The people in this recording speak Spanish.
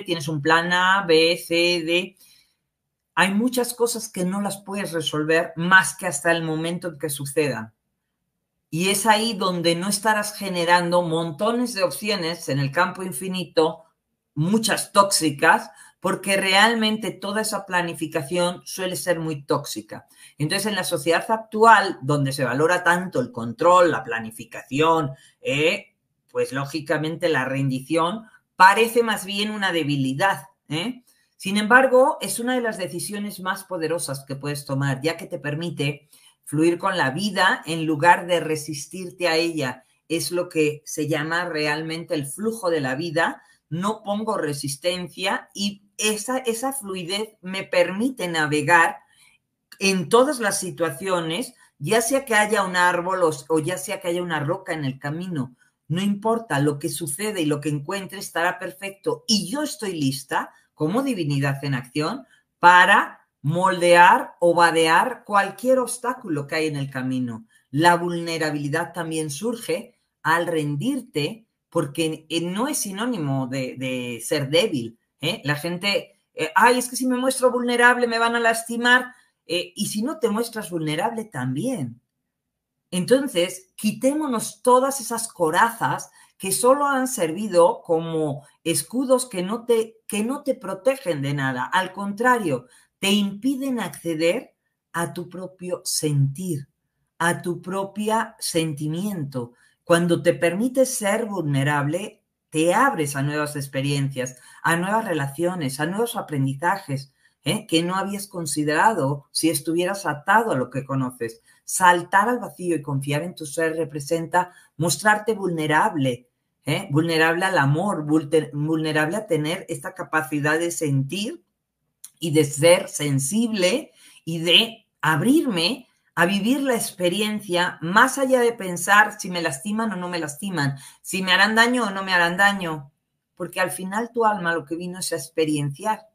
tienes un plan A, B, C, D. Hay muchas cosas que no las puedes resolver más que hasta el momento en que sucedan. Y es ahí donde no estarás generando montones de opciones en el campo infinito, muchas tóxicas, porque realmente toda esa planificación suele ser muy tóxica. Entonces, en la sociedad actual, donde se valora tanto el control, la planificación, eh, pues lógicamente la rendición parece más bien una debilidad. ¿eh? Sin embargo, es una de las decisiones más poderosas que puedes tomar, ya que te permite fluir con la vida en lugar de resistirte a ella. Es lo que se llama realmente el flujo de la vida. No pongo resistencia y esa, esa fluidez me permite navegar en todas las situaciones, ya sea que haya un árbol o, o ya sea que haya una roca en el camino. No importa, lo que sucede y lo que encuentre estará perfecto. Y yo estoy lista, como divinidad en acción, para moldear o vadear cualquier obstáculo que hay en el camino. La vulnerabilidad también surge al rendirte porque eh, no es sinónimo de, ser débil. ¿eh? La gente, eh, ay, es que si me muestro vulnerable me van a lastimar. y si no te muestras vulnerable también. Entonces, quitémonos todas esas corazas que solo han servido como escudos que no te, que no te protegen de nada. Al contrario, te impiden acceder a tu propio sentir, a tu propio sentimiento. Cuando te permites ser vulnerable, te abres a nuevas experiencias, a nuevas relaciones, a nuevos aprendizajes ¿eh? que no habías considerado si estuvieras atado a lo que conoces. Saltar al vacío y confiar en tu ser representa mostrarte vulnerable, ¿eh? vulnerable al amor, vulnerable a tener esta capacidad de sentir y de ser sensible y de abrirme a vivir la experiencia más allá de pensar si me lastiman o no me lastiman, si me harán daño o no me harán daño, porque al final tu alma lo que vino es a experienciar.